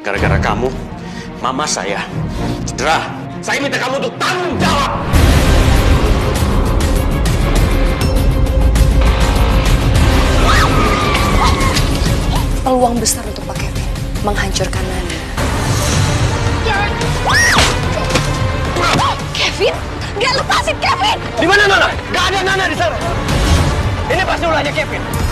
Gara-gara kamu, mama saya cedera. Saya minta kamu untuk tanggung jawab. Peluang besar untuk Pak Kevin menghancurkan Nana. Kevin, gak lepasin Kevin! Di mana Nana? Gak ada Nana di sana. Ini pasti ulahnya Kevin.